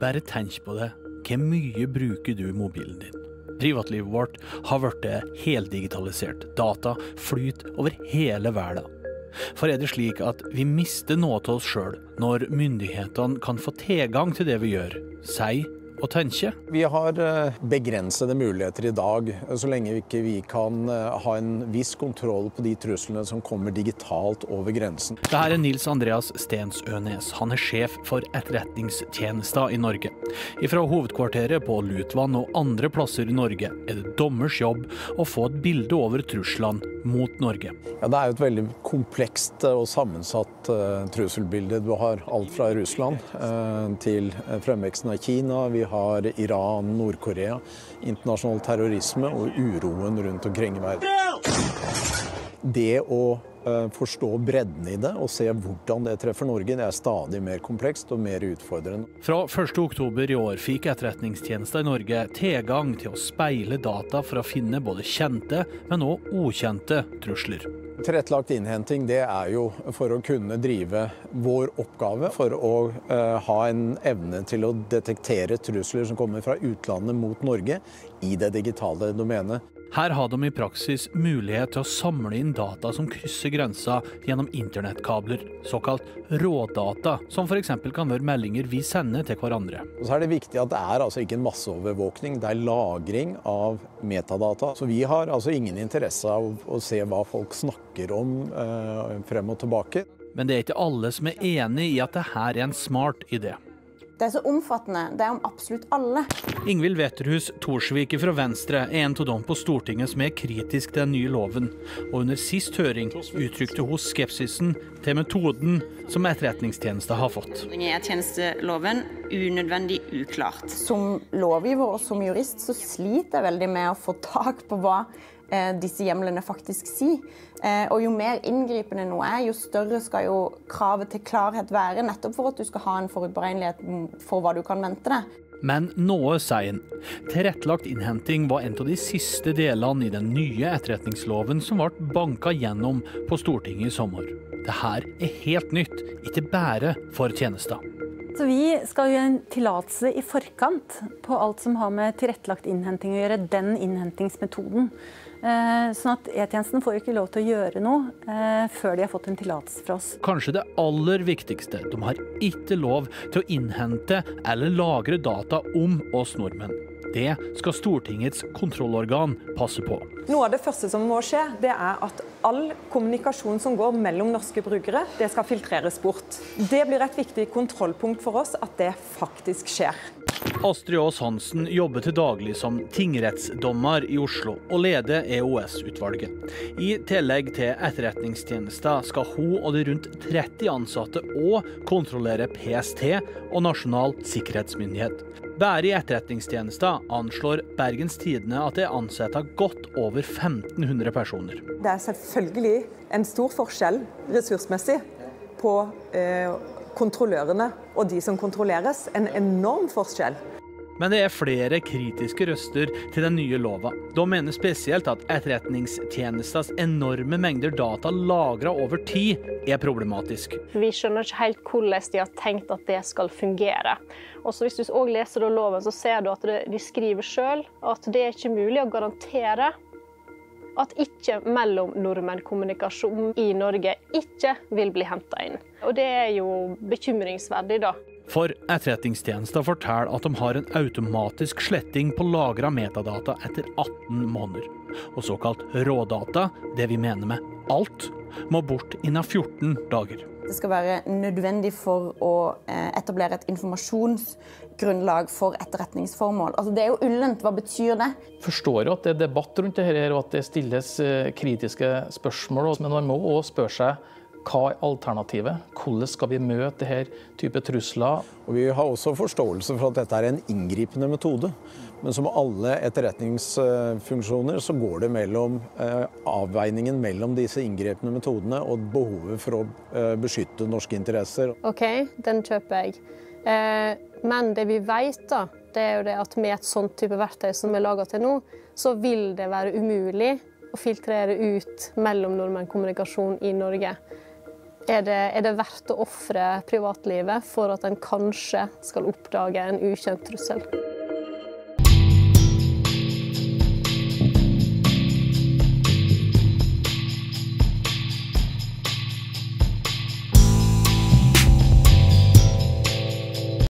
bare tenk på det. Hvor mye bruker du mobilen din? Privatlivet vårt har blitt heldigitalisert. Data flyter over hele verden. For er det slik at vi mister noe av oss sjøl når myndighetene kan få tilgang til det vi gjør, si og tenke? Vi har eh, begrensede muligheter i dag, så lenge ikke vi kan eh, ha en viss kontroll på de truslene som kommer digitalt over grensen. Dette er Nils Andreas Stensønes. Han er sjef for etterretningstjenester i Norge. Fra hovedkvarteret på Lutvann og andre plasser i Norge er det dommers jobb å få et bilde over truslene mot Norge. Ja, det er jo et veldig komplekst og sammensatt uh, trusselbilde. Du har alt fra Russland uh, til fremveksten av Kina. Vi har Iran, Nord-Korea, internasjonal terrorisme og uroen rundt omkring i verden. Det å uh, forstå bredden i det og se hvordan det treffer Norge, det er stadig mer komplekst og mer utfordrende. Fra 1.10 i år fikk Etterretningstjenesten i Norge tilgang til å speile data for å finne både kjente, men òg ukjente trusler. Tilrettelagt innhenting det er jo for å kunne drive vår oppgave for å uh, ha en evne til å detektere trusler som kommer fra utlandet mot Norge i det digitale domenet. Her har de i praksis mulighet til å samle inn data som krysser grensa gjennom internettkabler, såkalt rådata, som f.eks. kan være meldinger vi sender til hverandre. Og så er det viktig at det er altså ikke en masseovervåkning, det er lagring av metadata. Så vi har altså ingen interesse av å se hva folk snakker om eh, frem og tilbake. Men det er ikke alle som er enig i at dette er en smart idé. Det er så omfattende. Det er om absolutt alle. Ingvild Wetterhus Thorsvik fra Venstre er en av dem på Stortinget som er kritisk til den nye loven. Og under sist høring uttrykte hun skepsisen til metoden som Etterretningstjenesten har fått. Er tjenesteloven unødvendig uklart? Som lovgiver og som jurist så sliter jeg veldig med å få tak på hva disse hjemlene faktisk si. Eh, og jo mer inngripende noe er, jo større skal jo kravet til klarhet være, nettopp for at du skal ha en forutberegnelighet for hva du kan vente deg. Men noe sein. Tilrettelagt innhenting var en av de siste delene i den nye etterretningsloven som ble banka gjennom på Stortinget i sommer. Dette er helt nytt, ikke bare for tjenester. Så Vi skal gi en tillatelse i forkant på alt som har med tilrettelagt innhenting å gjøre. Den innhentingsmetoden. Eh, sånn at E-tjenesten får ikke lov til å gjøre noe eh, før de har fått en tillatelse fra oss. Kanskje det aller viktigste. De har ikke lov til å innhente eller lagre data om oss nordmenn. Det skal Stortingets kontrollorgan passe på. Noe av det første som må skje, det er at all kommunikasjon som går mellom norske brukere, det skal filtreres bort. Det blir et viktig kontrollpunkt for oss at det faktisk skjer. Astrid Aas Hansen jobber til daglig som tingrettsdommer i Oslo, og leder EOS-utvalget. I tillegg til etterretningstjenester skal hun og de rundt 30 ansatte òg kontrollere PST og Nasjonal sikkerhetsmyndighet. Bare i etterretningstjenester anslår Bergens Tidende at det er ansatt godt over 1500 personer. Det er selvfølgelig en stor forskjell ressursmessig på eh, kontrollørene og de som kontrolleres. En enorm forskjell. Men det er flere kritiske røster til den nye lova. De mener spesielt at etterretningstjenestens enorme mengder data lagra over tid er problematisk. Vi skjønner ikke helt hvordan de har tenkt at det skal fungere. Også hvis du òg leser loven, så ser du at de skriver sjøl at det er ikke mulig å garantere at ikke mellom nordmenn-kommunikasjon i Norge ikke vil bli henta inn. Og det er jo bekymringsverdig, da. For Etterretningstjenesten forteller at de har en automatisk sletting på lagra metadata etter 18 måneder. Og såkalt rådata, det vi mener med alt, må bort innen 14 dager. Det skal være nødvendig for å eh, etablere et informasjonsgrunnlag for etterretningsformål. Altså, det er jo ullent. Hva betyr det? Forstår jo at det er debatt rundt dette og at det stilles eh, kritiske spørsmål. Men man må også spørre seg hva er alternativet? Hvordan skal vi møte denne type trusler? Og vi har også forståelse for at dette er en inngripende metode. Men som alle etterretningsfunksjoner så går det mellom eh, avveiningen mellom disse inngrepne metodene og behovet for å eh, beskytte norske interesser. OK, den kjøper jeg. Eh, men det vi vet, da, det er jo det at med et sånt type verktøy som er laga til nå, så vil det være umulig å filtrere ut mellom nordmenn kommunikasjon i Norge. Er det, er det verdt å ofre privatlivet for at en kanskje skal oppdage en ukjent trussel?